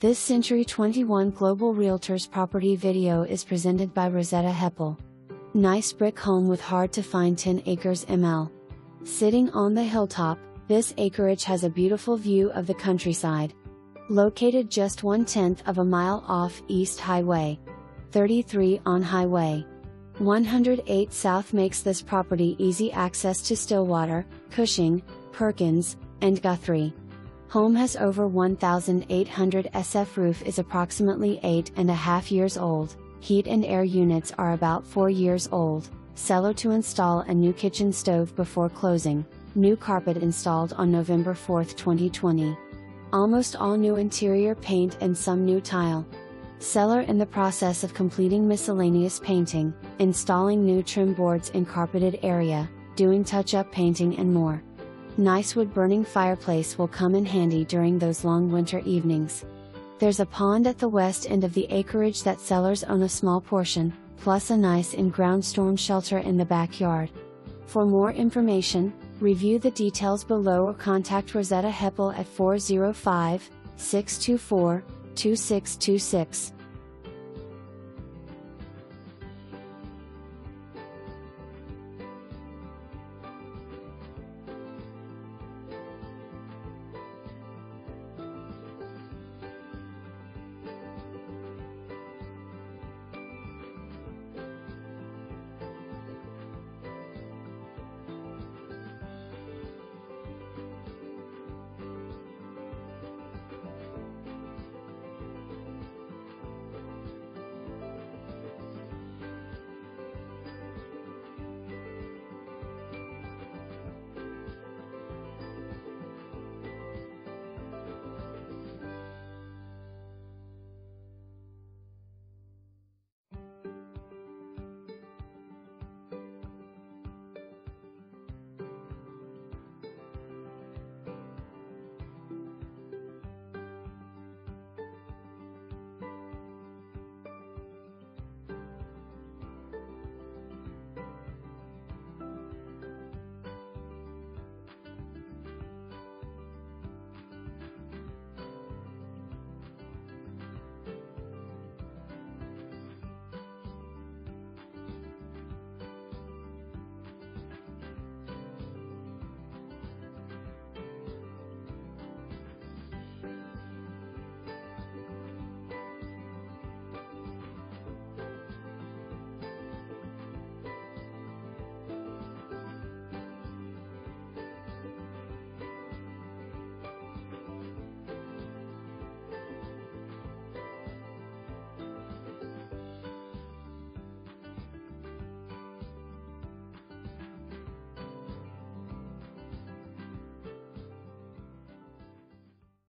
This Century 21 Global Realtors property video is presented by Rosetta Heppel. Nice brick home with hard to find 10 acres ML. Sitting on the hilltop, this acreage has a beautiful view of the countryside. Located just one tenth of a mile off East Highway 33 on Highway 108 South makes this property easy access to Stillwater, Cushing, Perkins, and Guthrie. Home has over 1,800 SF roof is approximately 8 and a half years old, heat and air units are about 4 years old, seller to install a new kitchen stove before closing, new carpet installed on November 4, 2020. Almost all new interior paint and some new tile. Seller in the process of completing miscellaneous painting, installing new trim boards in carpeted area, doing touch up painting and more. Nice wood burning fireplace will come in handy during those long winter evenings. There's a pond at the west end of the acreage that sellers own a small portion, plus a nice in ground storm shelter in the backyard. For more information, review the details below or contact Rosetta Heppel at 405 624 2626.